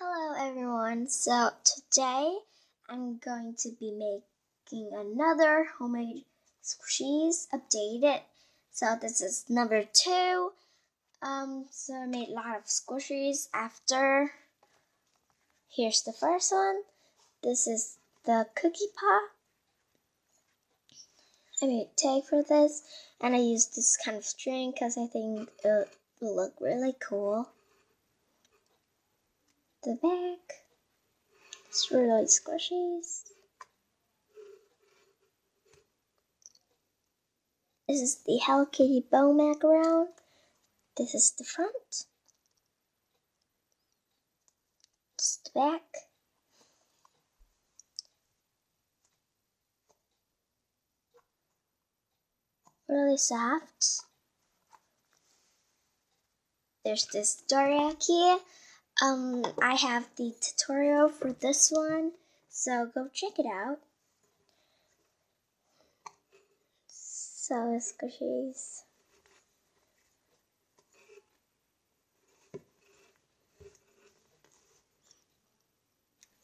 Hello everyone. So today I'm going to be making another homemade squishies updated. So this is number two. Um, so I made a lot of squishies after. Here's the first one. This is the cookie pop. I made a tag for this and I used this kind of string because I think it will look really cool the back. It's really squishy. This is the Hello Kitty bow macaron. This is the front. Is the back. Really soft. There's this dorayaki. Um, I have the tutorial for this one, so go check it out. So squishies.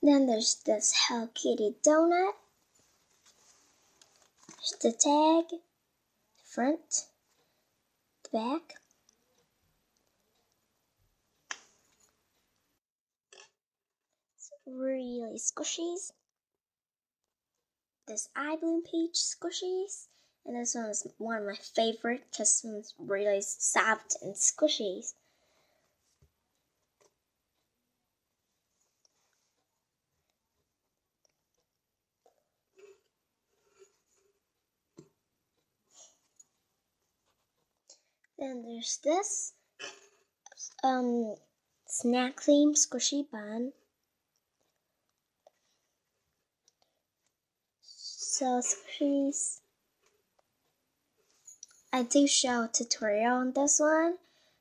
Then there's this Hello Kitty donut. There's the tag, the front, the back. Really squishies. This iBloom peach squishies. And this one is one of my favorite because it's really soft and squishy. Then there's this um, snack theme squishy bun. So please, I do show a tutorial on this one,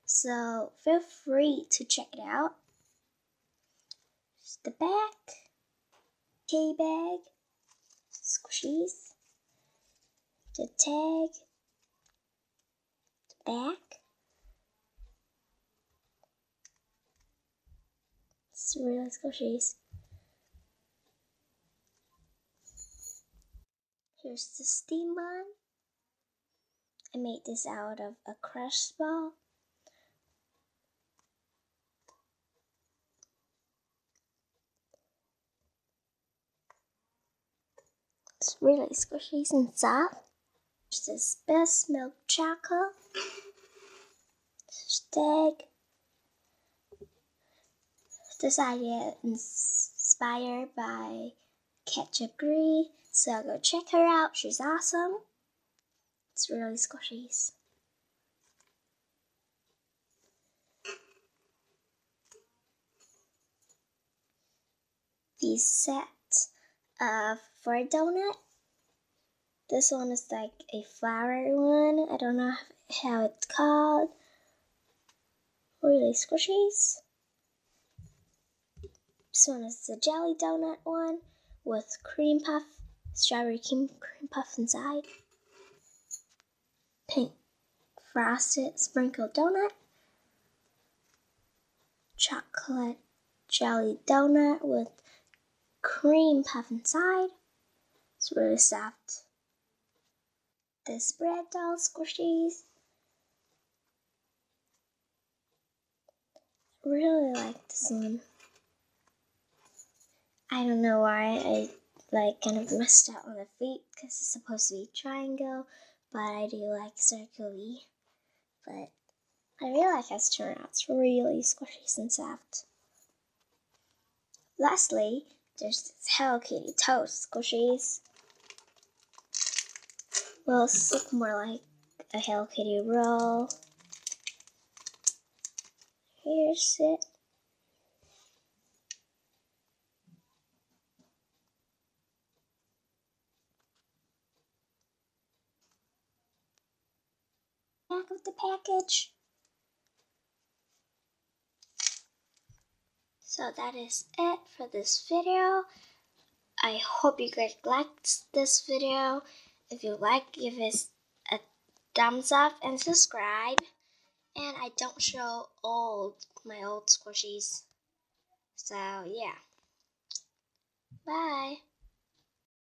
so feel free to check it out. The back, K bag, squishies, the tag, the back. It's really squishies. Here's the steam bun. I made this out of a crush ball. It's really squishy and soft. There's this best milk chocolate. Steak. This idea inspired by Ketchup Green. So I'll go check her out. She's awesome. It's really squishies. These sets uh, for a donut. This one is like a flower one. I don't know how it's called. Really squishies. This one is the jelly donut one with cream puff strawberry cream, cream puff inside, pink frosted sprinkled donut, chocolate jelly donut with cream puff inside. It's really soft. This bread doll squishies. Really like this one. I don't know why I like kind of messed up on the feet because it's supposed to be triangle, but I do like circular. But I really like how it's turned out. It's really squishy and soft. Lastly, there's this Hello Kitty toast squishies. Well, this look more like a Hello Kitty roll. Here's it. Back of the package. So that is it for this video. I hope you guys liked this video. If you like, give us a thumbs up and subscribe. And I don't show old my old squishies. So, yeah.